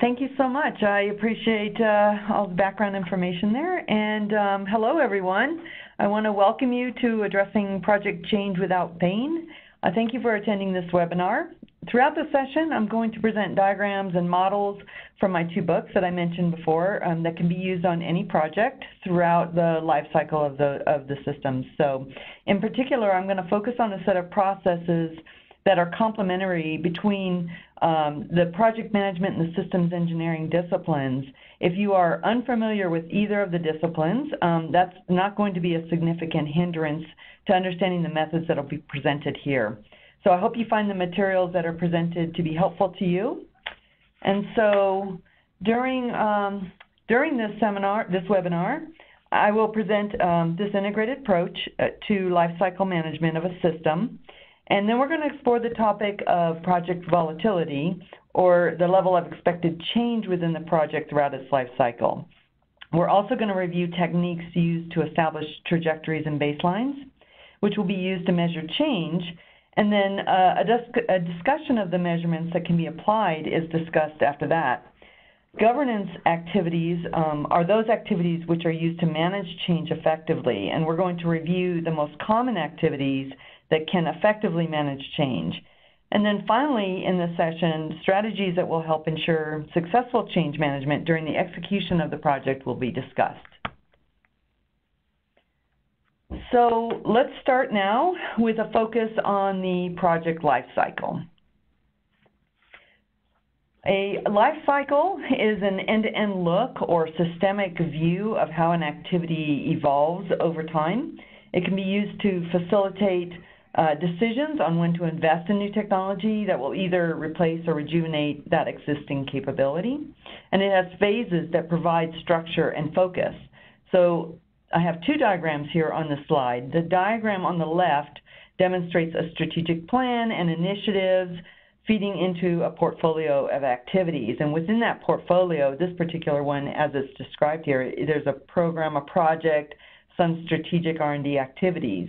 Thank you so much. I appreciate uh, all the background information there. And um, hello, everyone. I want to welcome you to Addressing Project Change Without Pain. Uh, thank you for attending this webinar. Throughout the session, I'm going to present diagrams and models from my two books that I mentioned before um, that can be used on any project throughout the life cycle of the, of the system. So in particular, I'm going to focus on a set of processes that are complementary between um, the project management and the systems engineering disciplines. If you are unfamiliar with either of the disciplines, um, that's not going to be a significant hindrance to understanding the methods that will be presented here. So I hope you find the materials that are presented to be helpful to you. And so during, um, during this seminar, this webinar, I will present um, this integrated approach uh, to lifecycle management of a system. And then we're going to explore the topic of project volatility, or the level of expected change within the project throughout its life cycle. We're also going to review techniques used to establish trajectories and baselines, which will be used to measure change and then uh, a, dis a, discussion of the measurements that can be applied is discussed after that. Governance activities um, are those activities which are used to manage change effectively, and we're going to review the most common activities that can effectively manage change. And then finally, in this session, strategies that will help ensure successful change management during the execution of the project will be discussed. So let's start now with a focus on the project life cycle. A life cycle is an end-to-end -end look or systemic view of how an activity evolves over time. It can be used to facilitate uh, decisions on when to invest in new technology that will either replace or rejuvenate that existing capability. And it has phases that provide structure and focus. So I have two diagrams here on the slide. The diagram on the left demonstrates a strategic plan and initiatives feeding into a portfolio of activities. And within that portfolio, this particular one, as it's described here, there's a program, a project, some strategic R&D activities.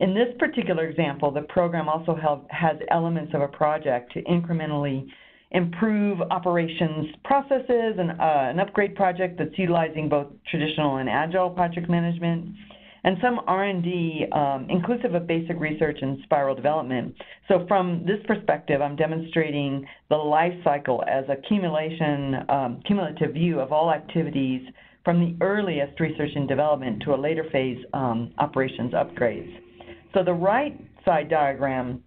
In this particular example, the program also has elements of a project to incrementally improve operations processes, and uh, an upgrade project that's utilizing both traditional and agile project management, and some R&D um, inclusive of basic research and spiral development. So from this perspective, I'm demonstrating the life cycle as a um, cumulative view of all activities from the earliest research and development to a later phase um, operations upgrades. So the right side diagram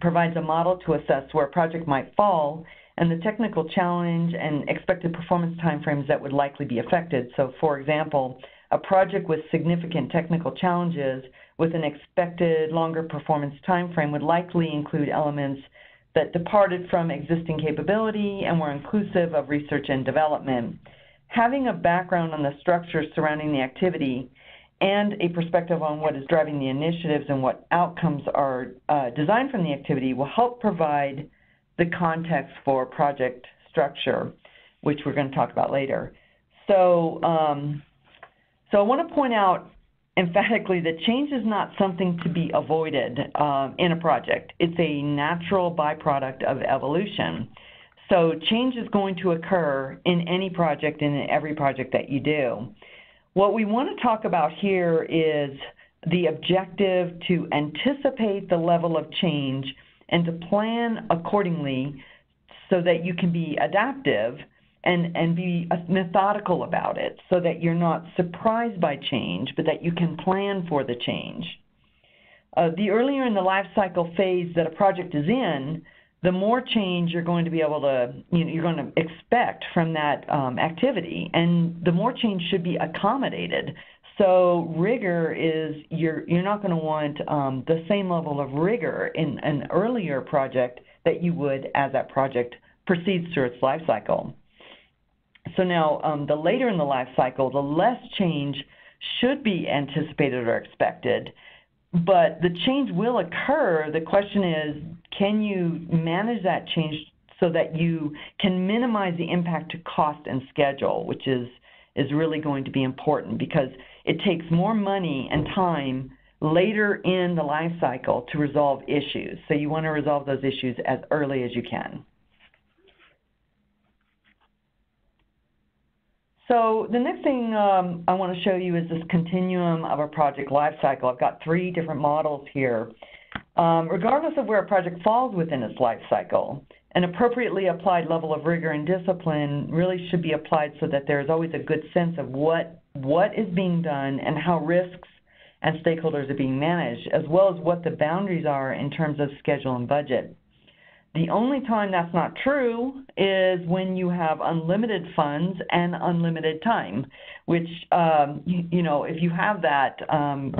provides a model to assess where a project might fall and the technical challenge and expected performance timeframes that would likely be affected. So for example, a project with significant technical challenges with an expected longer performance timeframe would likely include elements that departed from existing capability and were inclusive of research and development. Having a background on the structures surrounding the activity and a perspective on what is driving the initiatives and what outcomes are uh, designed from the activity will help provide the context for project structure, which we're going to talk about later. So, um, so I want to point out emphatically that change is not something to be avoided uh, in a project. It's a natural byproduct of evolution. So change is going to occur in any project and in every project that you do. What we want to talk about here is the objective to anticipate the level of change and to plan accordingly so that you can be adaptive and, and be methodical about it so that you're not surprised by change, but that you can plan for the change. Uh, the earlier in the life cycle phase that a project is in, the more change you're going to be able to, you know, you're going to expect from that um, activity, and the more change should be accommodated. So rigor is you're you're not going to want um, the same level of rigor in an earlier project that you would as that project proceeds through its life cycle. So now, um, the later in the life cycle, the less change should be anticipated or expected but the change will occur. The question is, can you manage that change so that you can minimize the impact to cost and schedule, which is, is really going to be important because it takes more money and time later in the life cycle to resolve issues. So you want to resolve those issues as early as you can. So the next thing um, I want to show you is this continuum of a project lifecycle. I've got three different models here. Um, regardless of where a project falls within its life cycle, an appropriately applied level of rigor and discipline really should be applied so that there is always a good sense of what, what is being done and how risks and stakeholders are being managed, as well as what the boundaries are in terms of schedule and budget. The only time that's not true is when you have unlimited funds and unlimited time, which, um, you, you, know, if you have that, um,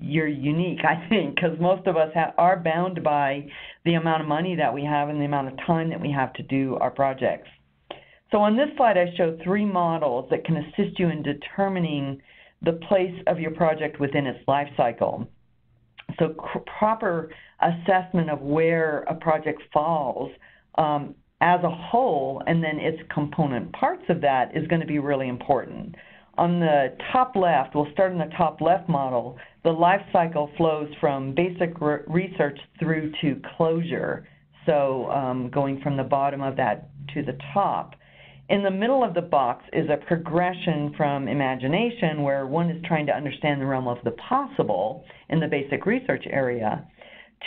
you're unique, I think, because most of us are bound by the amount of money that we have and the amount of time that we have to do our projects. So on this slide, I show three models that can assist you in determining the place of your project within its life cycle. So proper assessment of where a project falls um, as a whole and then its component parts of that is going to be really important. On the top left, we'll start in the top left model, the life cycle flows from basic re research through to closure, so um, going from the bottom of that to the top. In the middle of the box is a progression from imagination where one is trying to understand the realm of the possible in the basic research area,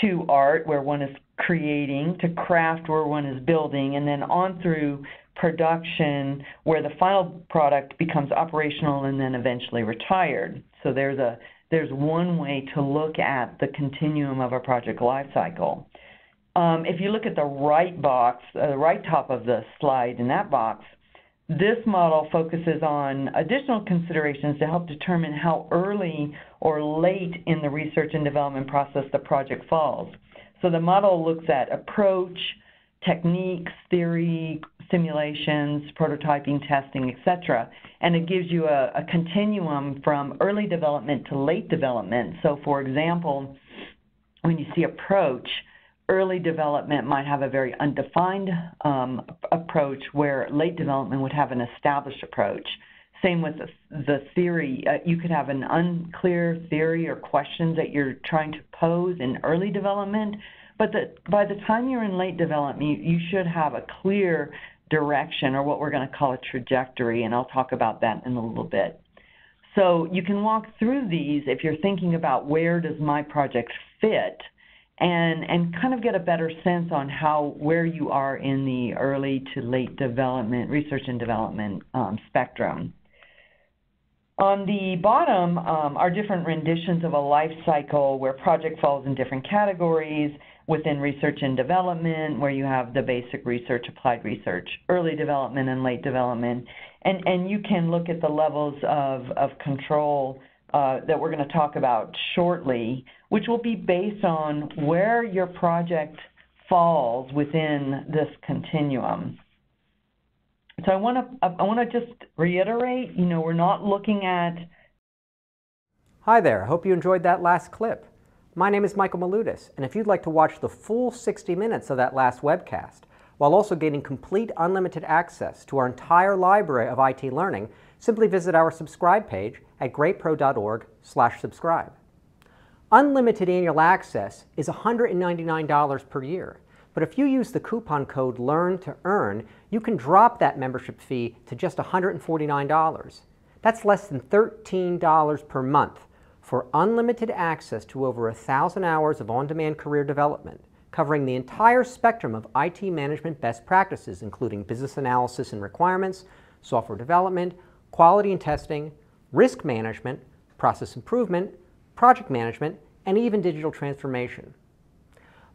to art where one is creating, to craft where one is building, and then on through production where the final product becomes operational and then eventually retired. So there's a there's one way to look at the continuum of a project lifecycle. Um, if you look at the right box, uh, the right top of the slide in that box, this model focuses on additional considerations to help determine how early or late in the research and development process the project falls. So the model looks at approach, techniques, theory, simulations, prototyping, testing, etc. And it gives you a, a, continuum from early development to late development. So for example, when you see approach, early development might have a very undefined um, approach where late development would have an established approach. Same with the, the theory. Uh, you could have an unclear theory or questions that you're trying to pose in early development, but the, by the time you're in late development, you, you should have a clear direction or what we're going to call a trajectory, and I'll talk about that in a little bit. So you can walk through these if you're thinking about where does my project fit and, and kind of get a better sense on how where you are in the early to late development, research and development um, spectrum. On the bottom um, are different renditions of a life cycle where project falls in different categories within research and development, where you have the basic research, applied research, early development, and late development. And, and you can look at the levels of, of control uh, that we're going to talk about shortly, which will be based on where your project falls within this continuum. So I want to I want to just reiterate, you know, we're not looking at Hi there. I hope you enjoyed that last clip. My name is Michael Milutis, and if you'd like to watch the full 60 minutes of that last webcast, while also gaining complete unlimited access to our entire library of IT learning, simply visit our subscribe page at greatpro.org slash subscribe. Unlimited annual access is $199 per year, but if you use the coupon code LEARN to earn, you can drop that membership fee to just $149. That's less than $13 per month for unlimited access to over a thousand hours of on-demand career development, covering the entire spectrum of IT management best practices, including business analysis and requirements, software development, quality and testing, risk management, process improvement, project management, and even digital transformation.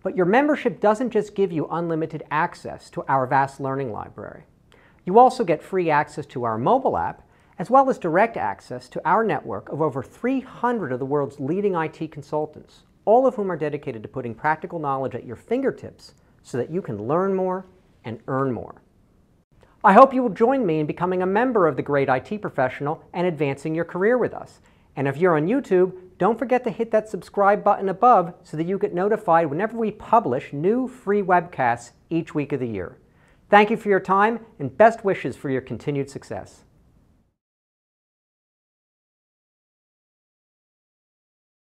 But your membership doesn't just give you unlimited access to our vast learning library. You also get free access to our mobile app as well as direct access to our network of over 300 of the world's leading IT consultants, all of whom are dedicated to putting practical knowledge at your fingertips so that you can learn more and earn more. I hope you will join me in becoming a member of the Great IT Professional and advancing your career with us. And if you're on YouTube, don't forget to hit that subscribe button above so that you get notified whenever we publish new free webcasts each week of the year. Thank you for your time and best wishes for your continued success.